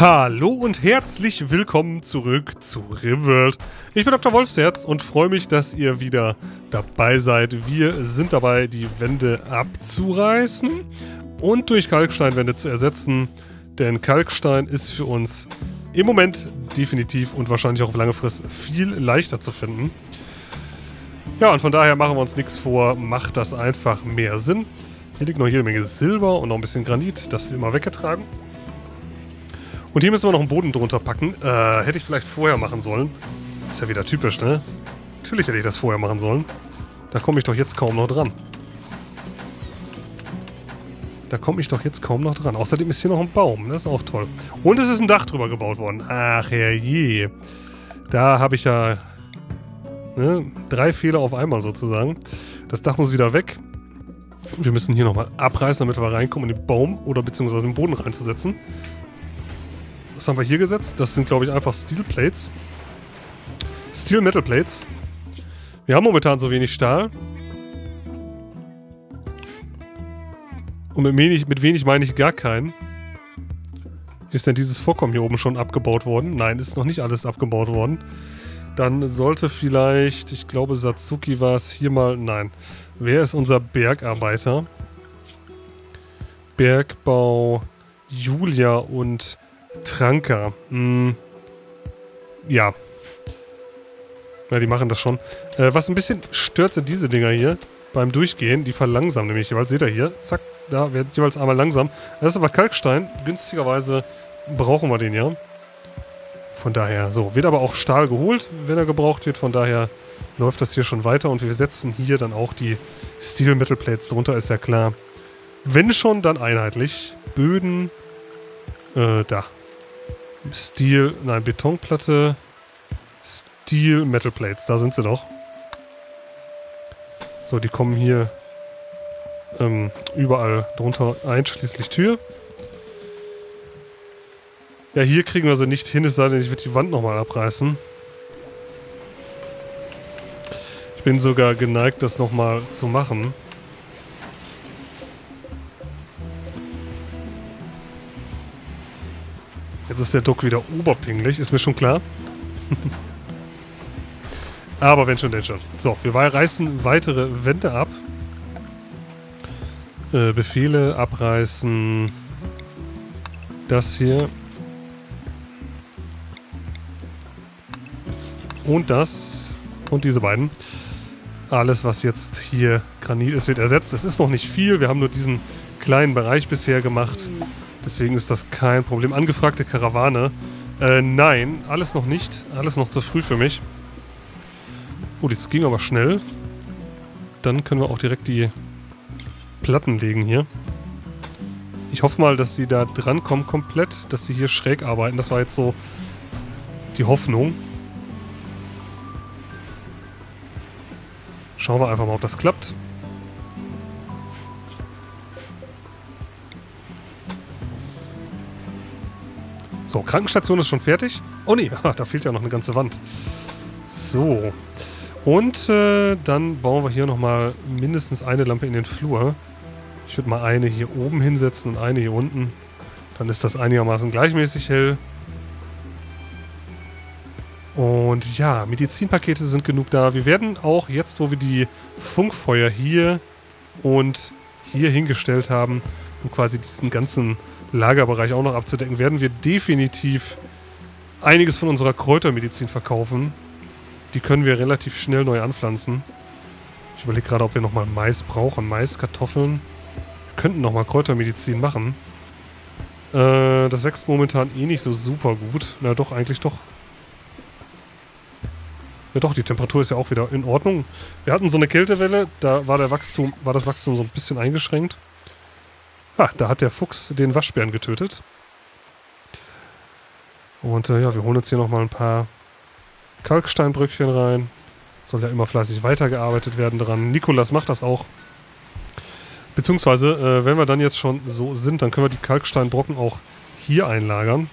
Hallo und herzlich willkommen zurück zu Rimworld. Ich bin Dr. Wolfsherz und freue mich, dass ihr wieder dabei seid. Wir sind dabei, die Wände abzureißen und durch Kalksteinwände zu ersetzen. Denn Kalkstein ist für uns im Moment definitiv und wahrscheinlich auch auf lange Frist viel leichter zu finden. Ja, und von daher machen wir uns nichts vor, macht das einfach mehr Sinn. Hier liegt noch jede Menge Silber und noch ein bisschen Granit, das wir immer weggetragen. Und hier müssen wir noch einen Boden drunter packen. Äh, hätte ich vielleicht vorher machen sollen. Ist ja wieder typisch, ne? Natürlich hätte ich das vorher machen sollen. Da komme ich doch jetzt kaum noch dran. Da komme ich doch jetzt kaum noch dran. Außerdem ist hier noch ein Baum. Das ist auch toll. Und es ist ein Dach drüber gebaut worden. Ach herrje. Da habe ich ja ne, drei Fehler auf einmal sozusagen. Das Dach muss wieder weg. Wir müssen hier nochmal abreißen, damit wir reinkommen in den Baum oder beziehungsweise den Boden reinzusetzen. Was haben wir hier gesetzt? Das sind, glaube ich, einfach Steel Plates. Steel Metal Plates. Wir haben momentan so wenig Stahl. Und mit wenig, mit wenig meine ich gar keinen. Ist denn dieses Vorkommen hier oben schon abgebaut worden? Nein, ist noch nicht alles abgebaut worden. Dann sollte vielleicht, ich glaube Satsuki war es hier mal, nein. Wer ist unser Bergarbeiter? Bergbau Julia und Tranker. Hm. Ja. Ja, die machen das schon. Äh, was ein bisschen stört, sind diese Dinger hier beim Durchgehen. Die verlangsamen nämlich jeweils. Seht ihr hier? Zack, da wird jeweils einmal langsam. Das ist aber Kalkstein. Günstigerweise brauchen wir den ja. Von daher, so. Wird aber auch Stahl geholt, wenn er gebraucht wird. Von daher läuft das hier schon weiter. Und wir setzen hier dann auch die Steel Metal Plates drunter, ist ja klar. Wenn schon, dann einheitlich. Böden, äh, da. Steel, nein, Betonplatte, Steel Metal Plates, da sind sie doch. So, die kommen hier ähm, überall drunter, einschließlich Tür. Ja, hier kriegen wir sie nicht hin, es sei denn, ich würde die Wand nochmal abreißen. Ich bin sogar geneigt, das nochmal zu machen. Jetzt ist der Duck wieder oberpinglich, ist mir schon klar. Aber wenn schon, denn schon. So, wir reißen weitere Wände ab. Äh, Befehle abreißen. Das hier. Und das. Und diese beiden. Alles, was jetzt hier Granit ist, wird ersetzt. Es ist noch nicht viel. Wir haben nur diesen kleinen Bereich bisher gemacht. Deswegen ist das kein Problem. Angefragte Karawane. Äh, nein, alles noch nicht. Alles noch zu früh für mich. Oh, das ging aber schnell. Dann können wir auch direkt die Platten legen hier. Ich hoffe mal, dass sie da drankommen komplett, dass sie hier schräg arbeiten. Das war jetzt so die Hoffnung. Schauen wir einfach mal, ob das klappt. So, Krankenstation ist schon fertig. Oh nee, da fehlt ja noch eine ganze Wand. So. Und äh, dann bauen wir hier nochmal mindestens eine Lampe in den Flur. Ich würde mal eine hier oben hinsetzen und eine hier unten. Dann ist das einigermaßen gleichmäßig hell. Und ja, Medizinpakete sind genug da. Wir werden auch jetzt, wo wir die Funkfeuer hier und hier hingestellt haben, um quasi diesen ganzen Lagerbereich auch noch abzudecken, werden wir definitiv einiges von unserer Kräutermedizin verkaufen. Die können wir relativ schnell neu anpflanzen. Ich überlege gerade, ob wir nochmal Mais brauchen. Mais, Kartoffeln. Wir könnten nochmal Kräutermedizin machen. Äh, das wächst momentan eh nicht so super gut. Na doch, eigentlich doch. Ja doch, die Temperatur ist ja auch wieder in Ordnung. Wir hatten so eine Kältewelle, da war, der Wachstum, war das Wachstum so ein bisschen eingeschränkt. Ah, da hat der Fuchs den Waschbären getötet. Und äh, ja, wir holen uns hier nochmal ein paar Kalksteinbrückchen rein. Soll ja immer fleißig weitergearbeitet werden dran. Nikolas macht das auch. Beziehungsweise, äh, wenn wir dann jetzt schon so sind, dann können wir die Kalksteinbrocken auch hier einlagern.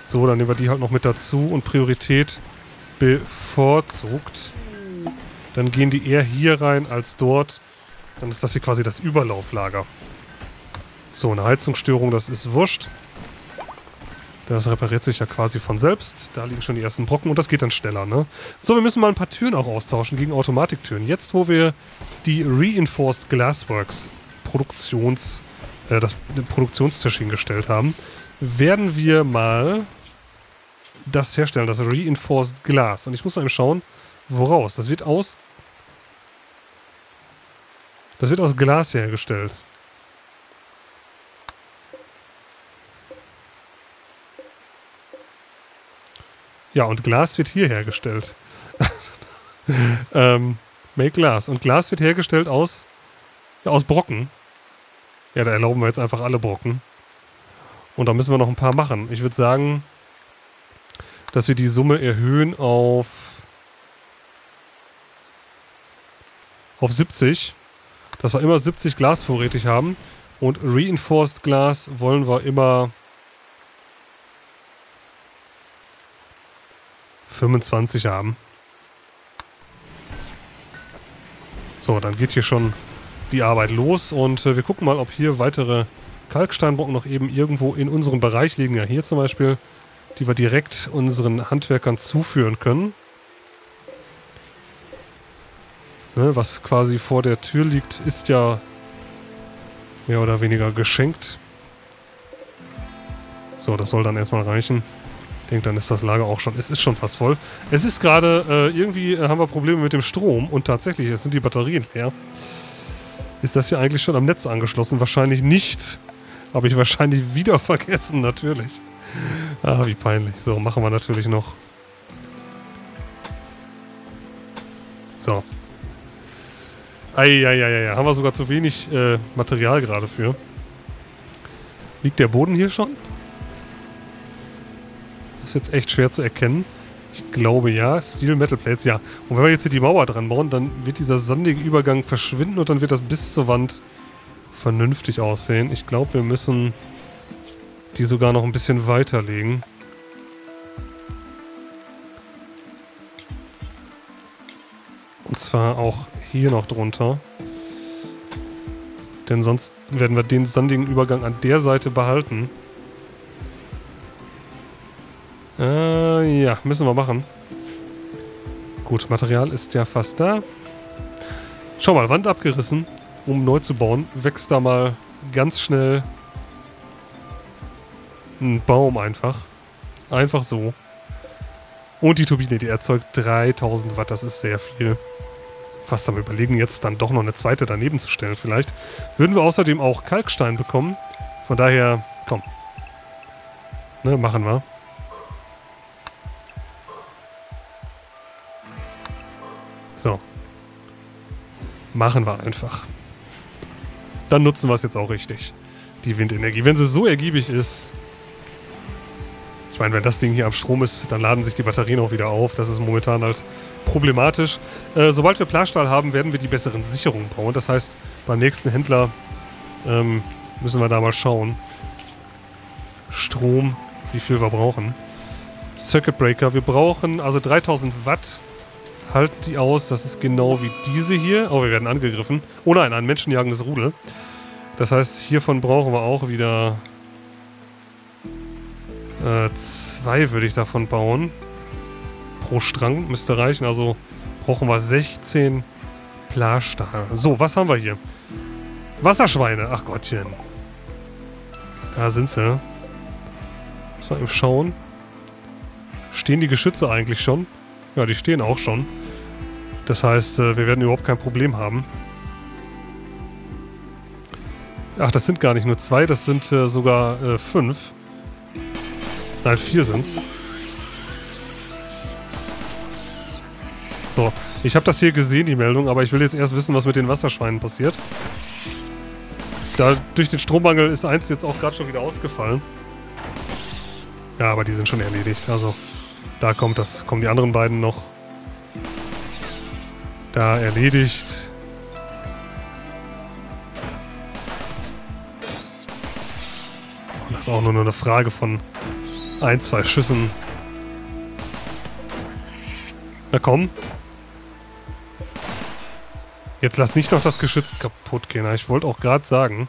So, dann nehmen wir die halt noch mit dazu und Priorität bevorzugt. Dann gehen die eher hier rein als dort. Dann ist das hier quasi das Überlauflager. So, eine Heizungsstörung, das ist wurscht. Das repariert sich ja quasi von selbst. Da liegen schon die ersten Brocken und das geht dann schneller, ne? So, wir müssen mal ein paar Türen auch austauschen gegen Automatiktüren. Jetzt, wo wir die Reinforced Glassworks Produktions, äh, das Produktionstisch hingestellt haben, werden wir mal das herstellen, das Reinforced Glass. Und ich muss mal eben schauen, woraus. Das wird aus... Das wird aus Glas hergestellt. Ja, und Glas wird hier hergestellt. ähm, make Glas. Und Glas wird hergestellt aus, ja, aus Brocken. Ja, da erlauben wir jetzt einfach alle Brocken. Und da müssen wir noch ein paar machen. Ich würde sagen, dass wir die Summe erhöhen auf auf 70. Dass wir immer 70 Glas vorrätig haben. Und Reinforced Glas wollen wir immer 25 haben. So, dann geht hier schon die Arbeit los und äh, wir gucken mal, ob hier weitere Kalksteinbrocken noch eben irgendwo in unserem Bereich liegen. Ja, hier zum Beispiel, die wir direkt unseren Handwerkern zuführen können. Ne, was quasi vor der Tür liegt, ist ja mehr oder weniger geschenkt. So, das soll dann erstmal reichen. Ich denke, dann ist das Lager auch schon, es ist schon fast voll. Es ist gerade, äh, irgendwie äh, haben wir Probleme mit dem Strom und tatsächlich, es sind die Batterien leer. Ist das hier eigentlich schon am Netz angeschlossen? Wahrscheinlich nicht. Habe ich wahrscheinlich wieder vergessen, natürlich. Ah, wie peinlich. So, machen wir natürlich noch. So. Eieieiei, haben wir sogar zu wenig äh, Material gerade für. Liegt der Boden hier schon? ist jetzt echt schwer zu erkennen. Ich glaube ja. Steel Metal Plates, ja. Und wenn wir jetzt hier die Mauer dran bauen, dann wird dieser sandige Übergang verschwinden und dann wird das bis zur Wand vernünftig aussehen. Ich glaube, wir müssen die sogar noch ein bisschen weiterlegen. Und zwar auch hier noch drunter. Denn sonst werden wir den sandigen Übergang an der Seite behalten. Äh, ja, müssen wir machen. Gut, Material ist ja fast da. Schau mal, Wand abgerissen, um neu zu bauen. Wächst da mal ganz schnell ein Baum einfach. Einfach so. Und die Turbine, die erzeugt 3000 Watt, das ist sehr viel. Fast am überlegen, jetzt dann doch noch eine zweite daneben zu stellen vielleicht. Würden wir außerdem auch Kalkstein bekommen. Von daher, komm. Ne, machen wir. So. Machen wir einfach. Dann nutzen wir es jetzt auch richtig. Die Windenergie. Wenn sie so ergiebig ist. Ich meine, wenn das Ding hier am Strom ist, dann laden sich die Batterien auch wieder auf. Das ist momentan halt problematisch. Äh, sobald wir Plastahl haben, werden wir die besseren Sicherungen bauen. Das heißt, beim nächsten Händler ähm, müssen wir da mal schauen. Strom, wie viel wir brauchen. Circuit Breaker, wir brauchen also 3000 Watt Halt die aus, das ist genau wie diese hier. Oh, wir werden angegriffen. Oh nein, ein menschenjagendes Rudel. Das heißt, hiervon brauchen wir auch wieder... Äh, zwei würde ich davon bauen. Pro Strang müsste reichen. Also brauchen wir 16 Plastahl. So, was haben wir hier? Wasserschweine. Ach Gottchen. Da sind sie. Muss man eben schauen. Stehen die Geschütze eigentlich schon? Ja, die stehen auch schon. Das heißt, äh, wir werden überhaupt kein Problem haben. Ach, das sind gar nicht nur zwei, das sind äh, sogar fünf. Nein, vier sind's. So, ich habe das hier gesehen, die Meldung, aber ich will jetzt erst wissen, was mit den Wasserschweinen passiert. Da durch den Strommangel ist eins jetzt auch gerade schon wieder ausgefallen. Ja, aber die sind schon erledigt, also da kommt das, kommen die anderen beiden noch. Da erledigt. Das ist auch nur eine Frage von ein, zwei Schüssen. Na komm. Jetzt lass nicht noch das Geschütz kaputt gehen. Ich wollte auch gerade sagen.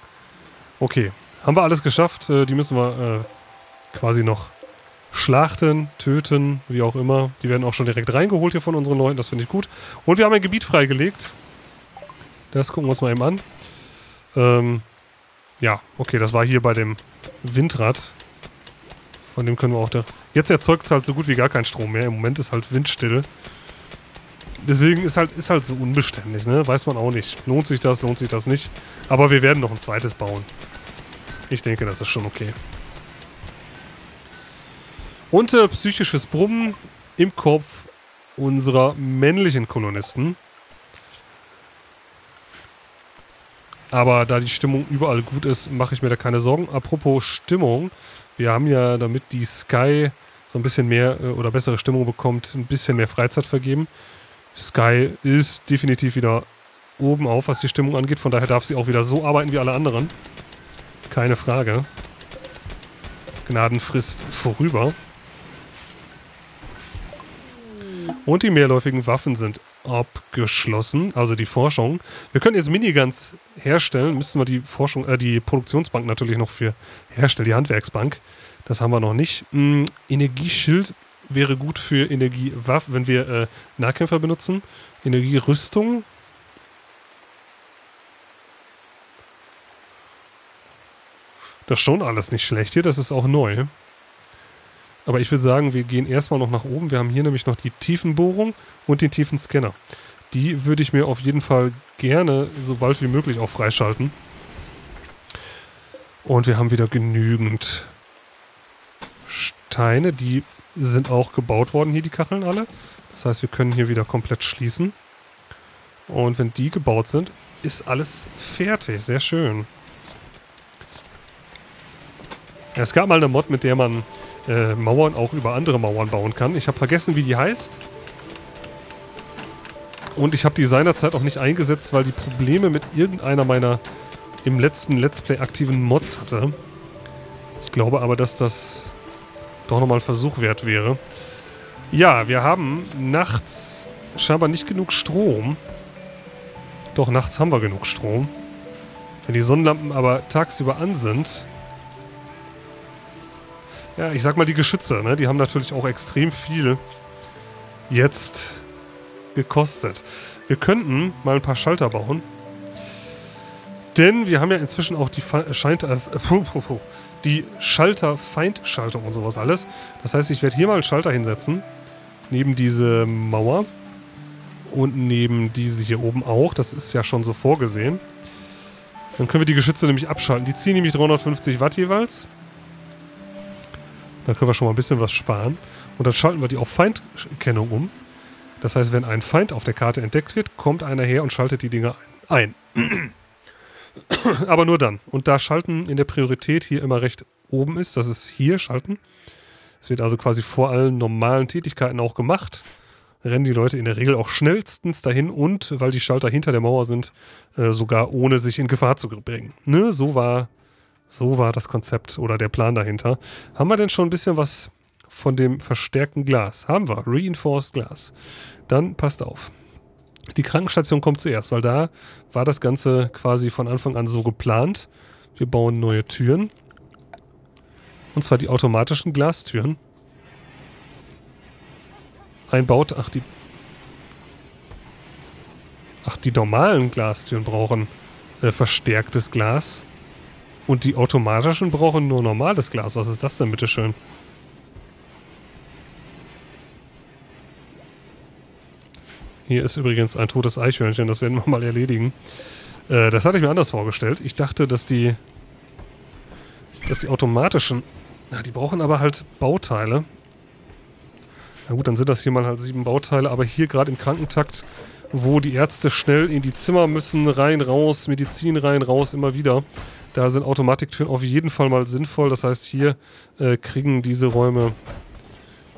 Okay. haben wir alles geschafft. Äh, die müssen wir äh, quasi noch schlachten, töten, wie auch immer. Die werden auch schon direkt reingeholt hier von unseren Leuten. Das finde ich gut. Und wir haben ein Gebiet freigelegt. Das gucken wir uns mal eben an. Ähm, ja, okay, das war hier bei dem Windrad. Von dem können wir auch da... Jetzt erzeugt es halt so gut wie gar keinen Strom mehr. Im Moment ist halt windstill. Deswegen ist halt, ist halt so unbeständig, ne? Weiß man auch nicht. Lohnt sich das, lohnt sich das nicht. Aber wir werden noch ein zweites bauen. Ich denke, das ist schon okay. Und äh, psychisches Brummen im Kopf unserer männlichen Kolonisten. Aber da die Stimmung überall gut ist, mache ich mir da keine Sorgen. Apropos Stimmung, wir haben ja, damit die Sky so ein bisschen mehr äh, oder bessere Stimmung bekommt, ein bisschen mehr Freizeit vergeben. Sky ist definitiv wieder oben auf, was die Stimmung angeht. Von daher darf sie auch wieder so arbeiten wie alle anderen. Keine Frage. Gnadenfrist vorüber. Und die mehrläufigen Waffen sind abgeschlossen, also die Forschung. Wir können jetzt Miniguns herstellen, müssen wir die Forschung, äh, die Produktionsbank natürlich noch für herstellen, die Handwerksbank. Das haben wir noch nicht. Hm, Energieschild wäre gut für Energiewaffen, wenn wir äh, Nahkämpfer benutzen. Energierüstung. Das ist schon alles nicht schlecht hier, das ist auch neu. Aber ich würde sagen, wir gehen erstmal noch nach oben. Wir haben hier nämlich noch die Tiefenbohrung und den Tiefenscanner. Die würde ich mir auf jeden Fall gerne so bald wie möglich auch freischalten. Und wir haben wieder genügend Steine. Die sind auch gebaut worden, hier die Kacheln alle. Das heißt, wir können hier wieder komplett schließen. Und wenn die gebaut sind, ist alles fertig. Sehr schön. Es gab mal eine Mod, mit der man äh, Mauern auch über andere Mauern bauen kann. Ich habe vergessen, wie die heißt. Und ich habe die seinerzeit auch nicht eingesetzt, weil die Probleme mit irgendeiner meiner im letzten Let's Play aktiven Mods hatte. Ich glaube aber, dass das doch nochmal Versuch wert wäre. Ja, wir haben nachts scheinbar nicht genug Strom. Doch, nachts haben wir genug Strom. Wenn die Sonnenlampen aber tagsüber an sind, ja, ich sag mal die Geschütze, ne? Die haben natürlich auch extrem viel jetzt gekostet. Wir könnten mal ein paar Schalter bauen. Denn wir haben ja inzwischen auch die Scheint äh, die Schalter-Feindschaltung und sowas alles. Das heißt, ich werde hier mal einen Schalter hinsetzen. Neben diese Mauer. Und neben diese hier oben auch. Das ist ja schon so vorgesehen. Dann können wir die Geschütze nämlich abschalten. Die ziehen nämlich 350 Watt jeweils. Da können wir schon mal ein bisschen was sparen. Und dann schalten wir die auf Feindkennung um. Das heißt, wenn ein Feind auf der Karte entdeckt wird, kommt einer her und schaltet die Dinger ein. Aber nur dann. Und da Schalten in der Priorität hier immer recht oben ist, das ist hier Schalten. Es wird also quasi vor allen normalen Tätigkeiten auch gemacht. Rennen die Leute in der Regel auch schnellstens dahin und, weil die Schalter hinter der Mauer sind, äh, sogar ohne sich in Gefahr zu bringen. Ne? So war so war das Konzept oder der Plan dahinter. Haben wir denn schon ein bisschen was von dem verstärkten Glas? Haben wir. Reinforced Glas. Dann passt auf. Die Krankenstation kommt zuerst, weil da war das Ganze quasi von Anfang an so geplant. Wir bauen neue Türen. Und zwar die automatischen Glastüren. Einbaut. Ach, die. Ach, die normalen Glastüren brauchen äh, verstärktes Glas. Und die automatischen brauchen nur normales Glas. Was ist das denn, bitteschön? Hier ist übrigens ein totes Eichhörnchen, das werden wir mal erledigen. Äh, das hatte ich mir anders vorgestellt. Ich dachte, dass die, dass die automatischen, na, die brauchen aber halt Bauteile. Na gut, dann sind das hier mal halt sieben Bauteile, aber hier gerade im Krankentakt, wo die Ärzte schnell in die Zimmer müssen, rein, raus, Medizin rein, raus, immer wieder. Da sind Automatiktüren auf jeden Fall mal sinnvoll. Das heißt, hier äh, kriegen diese Räume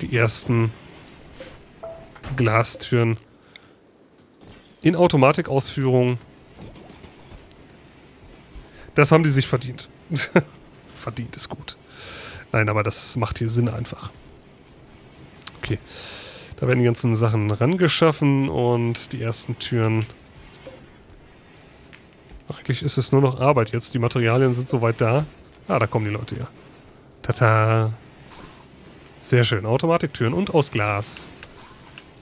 die ersten Glastüren in Automatikausführung. Das haben die sich verdient. verdient ist gut. Nein, aber das macht hier Sinn einfach. Okay. Da werden die ganzen Sachen rangeschaffen und die ersten Türen eigentlich ist es nur noch Arbeit jetzt. Die Materialien sind soweit da. Ah, da kommen die Leute hier. Tata. Sehr schön. Automatiktüren und aus Glas.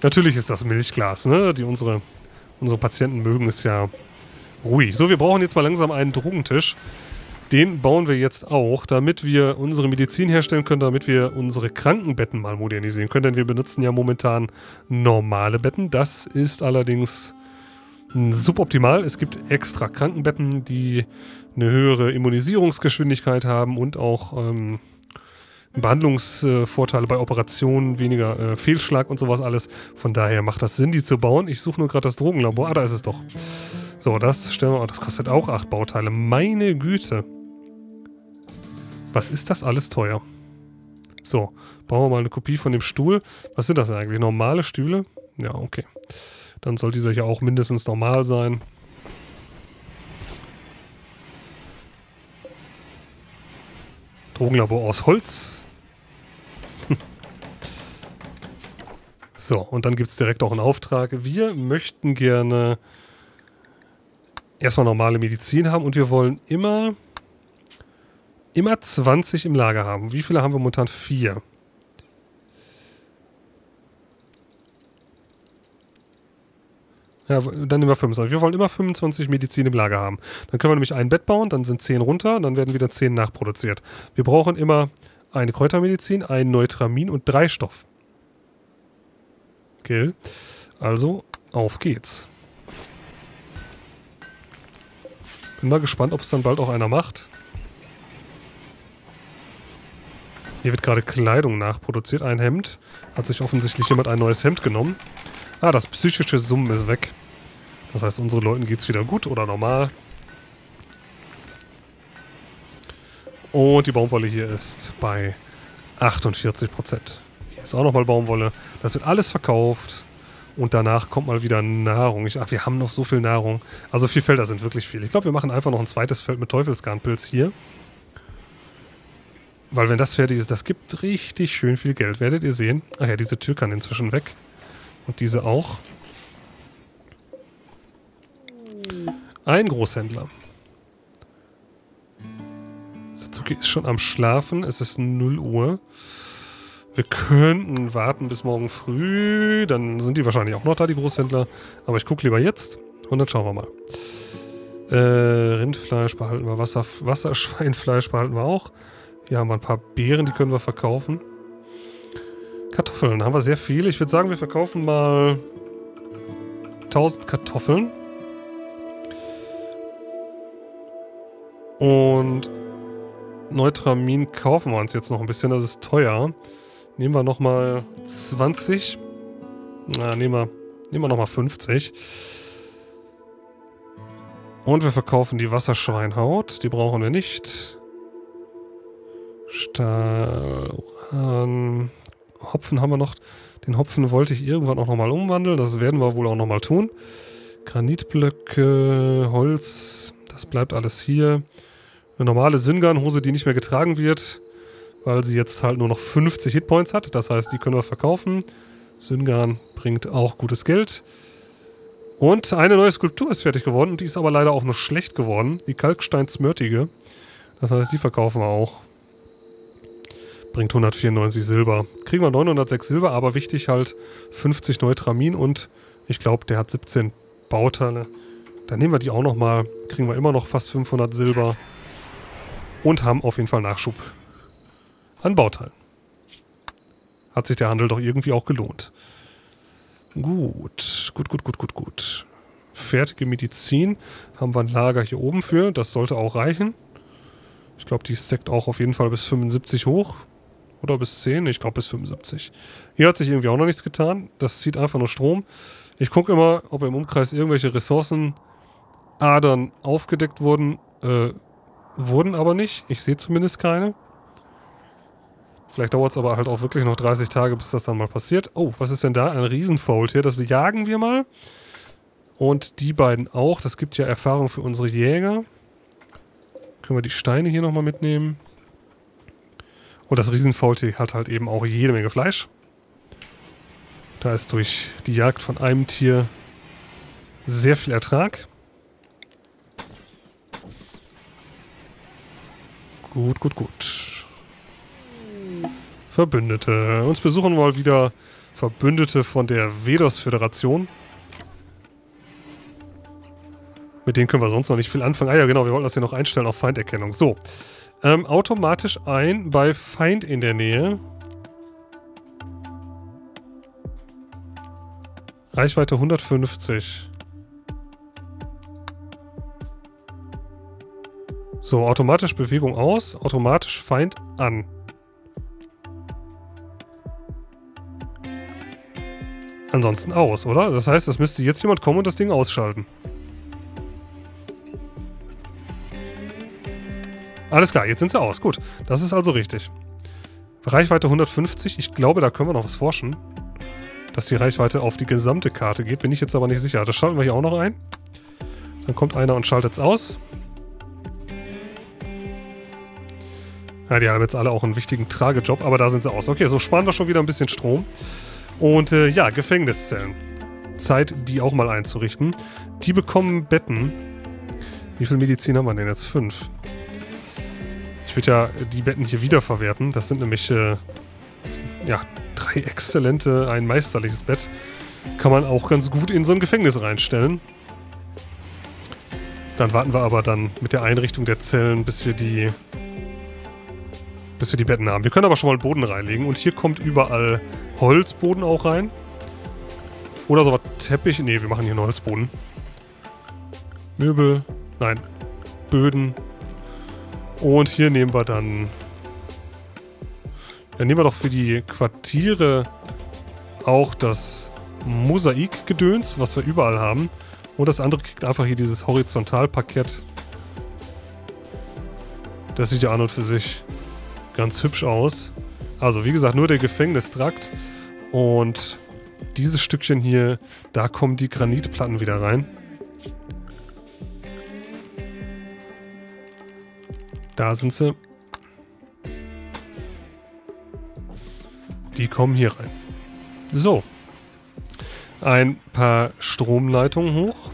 Natürlich ist das Milchglas, ne? Die unsere, unsere Patienten mögen es ja ruhig. So, wir brauchen jetzt mal langsam einen Drogentisch. Den bauen wir jetzt auch, damit wir unsere Medizin herstellen können, damit wir unsere Krankenbetten mal modernisieren können. Denn wir benutzen ja momentan normale Betten. Das ist allerdings suboptimal. Es gibt extra Krankenbetten, die eine höhere Immunisierungsgeschwindigkeit haben und auch ähm, Behandlungsvorteile bei Operationen, weniger äh, Fehlschlag und sowas alles. Von daher macht das Sinn, die zu bauen. Ich suche nur gerade das Drogenlabor. Ah, da ist es doch. So, das stellen wir. Das kostet auch acht Bauteile. Meine Güte. Was ist das alles teuer? So, bauen wir mal eine Kopie von dem Stuhl. Was sind das eigentlich? Normale Stühle? Ja, okay. Dann soll dieser hier auch mindestens normal sein. Drogenlabor aus Holz. so, und dann gibt es direkt auch einen Auftrag. Wir möchten gerne erstmal normale Medizin haben und wir wollen immer immer 20 im Lager haben. Wie viele haben wir momentan? Vier. Ja, dann nehmen wir 25. Wir wollen immer 25 Medizin im Lager haben. Dann können wir nämlich ein Bett bauen, dann sind 10 runter, dann werden wieder 10 nachproduziert. Wir brauchen immer eine Kräutermedizin, ein Neutramin und drei Stoff. Okay. Also, auf geht's. Bin mal gespannt, ob es dann bald auch einer macht. Hier wird gerade Kleidung nachproduziert. Ein Hemd. Hat sich offensichtlich jemand ein neues Hemd genommen. Ah, das psychische Summen ist weg. Das heißt, unsere Leuten geht es wieder gut oder normal. Und die Baumwolle hier ist bei 48%. Hier ist auch nochmal Baumwolle. Das wird alles verkauft. Und danach kommt mal wieder Nahrung. Ich, ach, wir haben noch so viel Nahrung. Also vier Felder sind wirklich viel. Ich glaube, wir machen einfach noch ein zweites Feld mit Teufelsgarnpilz hier. Weil wenn das fertig ist, das gibt richtig schön viel Geld. Werdet ihr sehen. Ach ja, diese Tür kann inzwischen weg. Und diese auch. Ein Großhändler. Satsuki ist schon am Schlafen. Es ist 0 Uhr. Wir könnten warten bis morgen früh. Dann sind die wahrscheinlich auch noch da, die Großhändler. Aber ich gucke lieber jetzt. Und dann schauen wir mal. Äh, Rindfleisch behalten wir. Wasser, Wasserschweinfleisch behalten wir auch. Hier haben wir ein paar Beeren, die können wir verkaufen. Kartoffeln haben wir sehr viele. Ich würde sagen, wir verkaufen mal 1000 Kartoffeln. Und Neutramin kaufen wir uns jetzt noch ein bisschen. Das ist teuer. Nehmen wir nochmal 20. Na, nehmen wir, nehmen wir nochmal 50. Und wir verkaufen die Wasserschweinhaut. Die brauchen wir nicht. Stahl, Uran, Hopfen haben wir noch. Den Hopfen wollte ich irgendwann auch nochmal umwandeln. Das werden wir wohl auch nochmal tun. Granitblöcke, Holz, das bleibt alles hier. Eine normale Syngan-Hose, die nicht mehr getragen wird, weil sie jetzt halt nur noch 50 Hitpoints hat. Das heißt, die können wir verkaufen. Syngan bringt auch gutes Geld. Und eine neue Skulptur ist fertig geworden die ist aber leider auch noch schlecht geworden. Die Kalkstein-Smörtige. Das heißt, die verkaufen wir auch. Bringt 194 Silber. Kriegen wir 906 Silber, aber wichtig halt 50 Neutramin und ich glaube, der hat 17 Bauteile. Dann nehmen wir die auch nochmal. Kriegen wir immer noch fast 500 Silber. Und haben auf jeden Fall Nachschub an Bauteilen. Hat sich der Handel doch irgendwie auch gelohnt. Gut, gut, gut, gut, gut, gut. Fertige Medizin haben wir ein Lager hier oben für. Das sollte auch reichen. Ich glaube, die stackt auch auf jeden Fall bis 75 hoch. Oder bis 10? Ich glaube bis 75. Hier hat sich irgendwie auch noch nichts getan. Das zieht einfach nur Strom. Ich gucke immer, ob im Umkreis irgendwelche Ressourcenadern aufgedeckt wurden. Äh, wurden aber nicht. Ich sehe zumindest keine. Vielleicht dauert es aber halt auch wirklich noch 30 Tage, bis das dann mal passiert. Oh, was ist denn da? Ein Riesenfold hier. Das jagen wir mal. Und die beiden auch. Das gibt ja Erfahrung für unsere Jäger. Können wir die Steine hier nochmal mitnehmen. Und das Riesenfaultier hat halt eben auch jede Menge Fleisch. Da ist durch die Jagd von einem Tier sehr viel Ertrag. Gut, gut, gut. Verbündete. Uns besuchen wohl wieder Verbündete von der Vedos-Föderation. Mit denen können wir sonst noch nicht viel anfangen. Ah ja, genau, wir wollten das hier noch einstellen auf Feinderkennung. So. Ähm, automatisch ein bei Feind in der Nähe. Reichweite 150. So, automatisch Bewegung aus, automatisch Feind an. Ansonsten aus, oder? Das heißt, es müsste jetzt jemand kommen und das Ding ausschalten. Alles klar, jetzt sind sie aus. Gut, das ist also richtig. Reichweite 150. Ich glaube, da können wir noch was forschen. Dass die Reichweite auf die gesamte Karte geht. Bin ich jetzt aber nicht sicher. Das schalten wir hier auch noch ein. Dann kommt einer und schaltet es aus. Ja, die haben jetzt alle auch einen wichtigen Tragejob, aber da sind sie aus. Okay, so sparen wir schon wieder ein bisschen Strom. Und äh, ja, Gefängniszellen. Zeit, die auch mal einzurichten. Die bekommen Betten. Wie viel Medizin haben wir denn jetzt? Fünf. Würde ja die Betten hier wiederverwerten. Das sind nämlich, äh, ja, drei exzellente, ein meisterliches Bett. Kann man auch ganz gut in so ein Gefängnis reinstellen. Dann warten wir aber dann mit der Einrichtung der Zellen, bis wir die bis wir die Betten haben. Wir können aber schon mal Boden reinlegen. Und hier kommt überall Holzboden auch rein. Oder so was Teppich. Ne, wir machen hier einen Holzboden. Möbel. Nein. Böden. Und hier nehmen wir dann... Dann nehmen wir doch für die Quartiere auch das Mosaikgedöns, was wir überall haben. Und das andere kriegt einfach hier dieses Horizontalparkett. Das sieht ja an und für sich ganz hübsch aus. Also wie gesagt, nur der Gefängnistrakt. Und dieses Stückchen hier, da kommen die Granitplatten wieder rein. Da sind sie. Die kommen hier rein. So. Ein paar Stromleitungen hoch.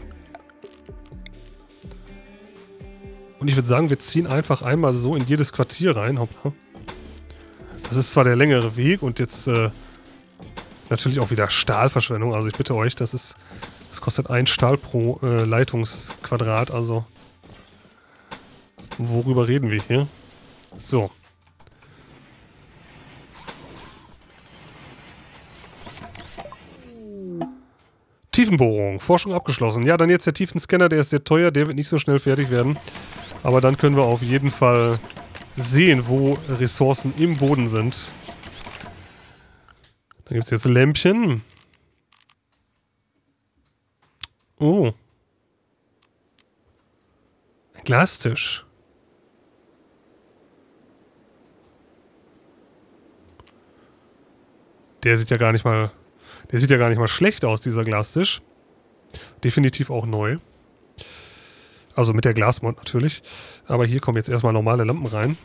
Und ich würde sagen, wir ziehen einfach einmal so in jedes Quartier rein. Hoppla. Das ist zwar der längere Weg und jetzt äh, natürlich auch wieder Stahlverschwendung. Also ich bitte euch, das ist, das kostet ein Stahl pro äh, Leitungsquadrat. Also worüber reden wir hier? So. Tiefenbohrung. Forschung abgeschlossen. Ja, dann jetzt der Tiefenscanner, der ist sehr teuer, der wird nicht so schnell fertig werden. Aber dann können wir auf jeden Fall sehen, wo Ressourcen im Boden sind. Da gibt es jetzt Lämpchen. Oh. Ein Glastisch. Der sieht ja gar nicht mal. Der sieht ja gar nicht mal schlecht aus, dieser Glastisch. Definitiv auch neu. Also mit der Glasmod natürlich. Aber hier kommen jetzt erstmal normale Lampen rein.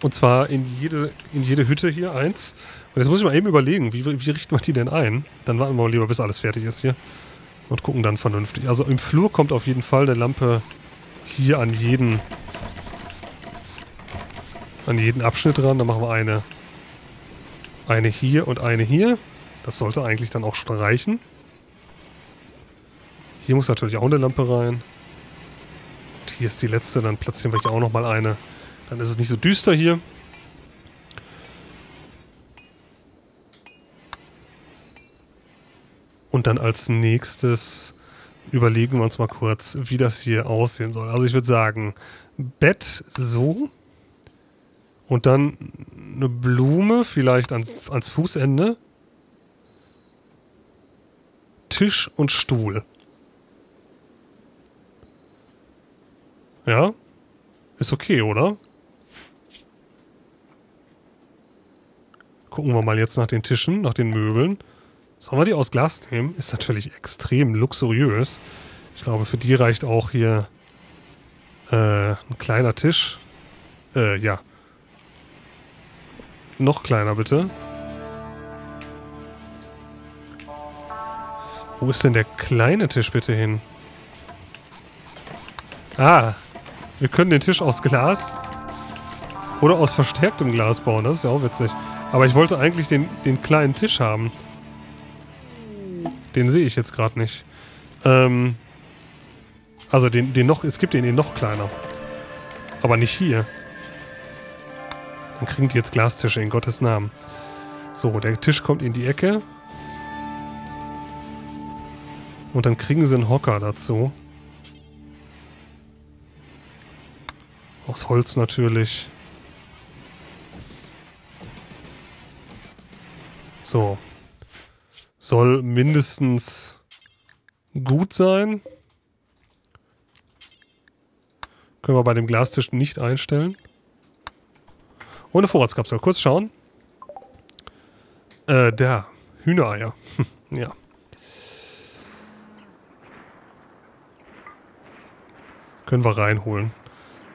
Und zwar in jede, in jede Hütte hier eins. Und jetzt muss ich mal eben überlegen, wie, wie richten wir die denn ein? Dann warten wir lieber, bis alles fertig ist hier. Und gucken dann vernünftig. Also im Flur kommt auf jeden Fall eine Lampe hier an jeden an jeden Abschnitt dran. Dann machen wir eine eine hier und eine hier. Das sollte eigentlich dann auch schon reichen. Hier muss natürlich auch eine Lampe rein. Hier ist die letzte, dann platzieren wir hier auch nochmal eine. Dann ist es nicht so düster hier. Und dann als nächstes überlegen wir uns mal kurz, wie das hier aussehen soll. Also ich würde sagen, Bett so. Und dann eine Blume, vielleicht an, ans Fußende. Tisch und Stuhl. Ja? Ist okay, oder? Gucken wir mal jetzt nach den Tischen, nach den Möbeln. Sollen wir die aus Glas nehmen? Ist natürlich extrem luxuriös. Ich glaube, für die reicht auch hier äh, ein kleiner Tisch. Äh, ja. Noch kleiner, bitte. Wo ist denn der kleine Tisch bitte hin? Ah, wir können den Tisch aus Glas Oder aus verstärktem Glas bauen, das ist ja auch witzig. Aber ich wollte eigentlich den, den kleinen Tisch haben. Den sehe ich jetzt gerade nicht. Ähm, also den, den noch, es gibt den, den noch kleiner. Aber nicht hier. Dann kriegen die jetzt Glastische in Gottes Namen. So, der Tisch kommt in die Ecke. Und dann kriegen sie einen Hocker dazu. Aus Holz natürlich. So. Soll mindestens gut sein. Können wir bei dem Glastisch nicht einstellen. Eine Vorratskapsel. Kurz schauen. Äh, der. Hühnereier. ja. Können wir reinholen.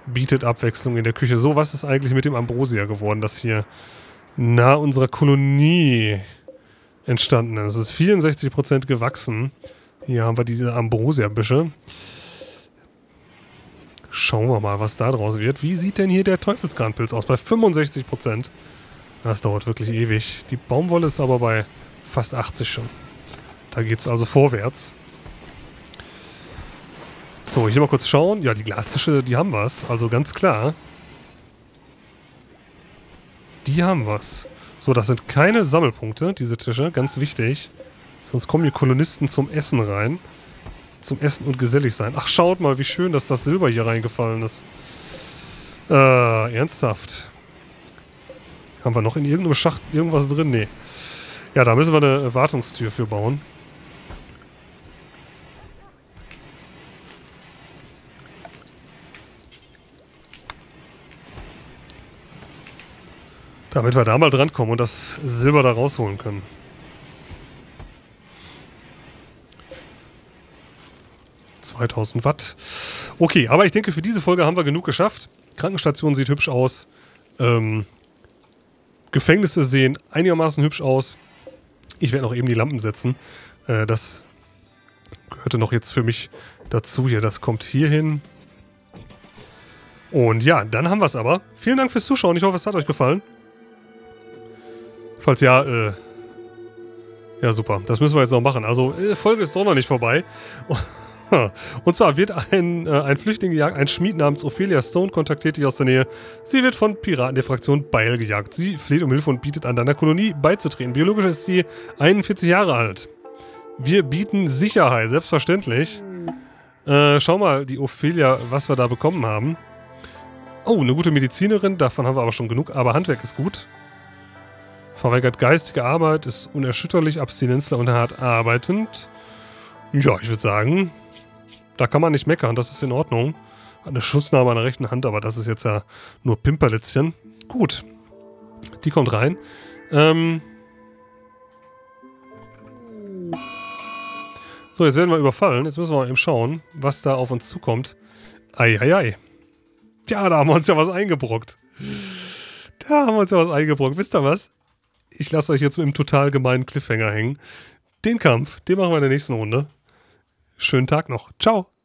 Bietet Abwechslung in der Küche. So, was ist eigentlich mit dem Ambrosia geworden, das hier nahe unserer Kolonie entstanden ist? Es ist 64% gewachsen. Hier haben wir diese Ambrosia-Büsche. Schauen wir mal, was da draus wird. Wie sieht denn hier der Teufelskranpilz aus? Bei 65%. Das dauert wirklich ewig. Die Baumwolle ist aber bei fast 80 schon. Da geht es also vorwärts. So, hier mal kurz schauen. Ja, die Glastische, die haben was. Also ganz klar. Die haben was. So, das sind keine Sammelpunkte, diese Tische. Ganz wichtig. Sonst kommen die Kolonisten zum Essen rein. Zum Essen und gesellig sein. Ach, schaut mal, wie schön, dass das Silber hier reingefallen ist. Äh, ernsthaft. Haben wir noch in irgendeinem Schacht irgendwas drin? Nee. Ja, da müssen wir eine Wartungstür für bauen. Damit wir da mal drankommen und das Silber da rausholen können. ...2000 Watt. Okay, aber ich denke, für diese Folge haben wir genug geschafft. Krankenstation sieht hübsch aus. Ähm, Gefängnisse sehen einigermaßen hübsch aus. Ich werde noch eben die Lampen setzen. Äh, das gehörte noch jetzt für mich dazu hier. Das kommt hier hin. Und ja, dann haben wir es aber. Vielen Dank fürs Zuschauen. Ich hoffe, es hat euch gefallen. Falls ja, äh, ja super. Das müssen wir jetzt noch machen. Also, äh, Folge ist doch noch nicht vorbei. Und zwar wird ein, äh, ein Flüchtling gejagt, ein Schmied namens Ophelia Stone kontaktiert dich aus der Nähe. Sie wird von Piraten der Fraktion Beil gejagt. Sie fleht um Hilfe und bietet an, deiner Kolonie beizutreten. Biologisch ist sie 41 Jahre alt. Wir bieten Sicherheit, selbstverständlich. Äh, schau mal, die Ophelia, was wir da bekommen haben. Oh, eine gute Medizinerin, davon haben wir aber schon genug, aber Handwerk ist gut. Verweigert geistige Arbeit, ist unerschütterlich, Abstinenzler und hart arbeitend. Ja, ich würde sagen, da kann man nicht meckern, das ist in Ordnung. Eine Schussnahme an der rechten Hand, aber das ist jetzt ja nur Pimperlitzchen. Gut, die kommt rein. Ähm so, jetzt werden wir überfallen. Jetzt müssen wir mal eben schauen, was da auf uns zukommt. Eieiei. Ja, da haben wir uns ja was eingebrockt. Da haben wir uns ja was eingebrockt. Wisst ihr was? ich lasse euch jetzt mit einem total gemeinen Cliffhanger hängen. Den Kampf, den machen wir in der nächsten Runde. Schönen Tag noch. Ciao.